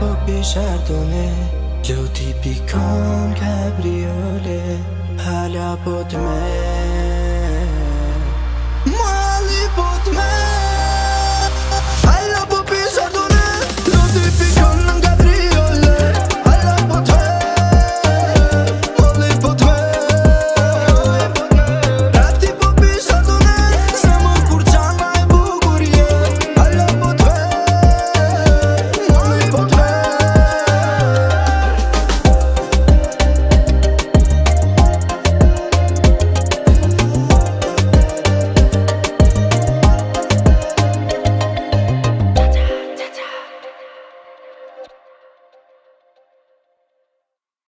po pishar të ne Jo ti pikon kabriole Hala po të me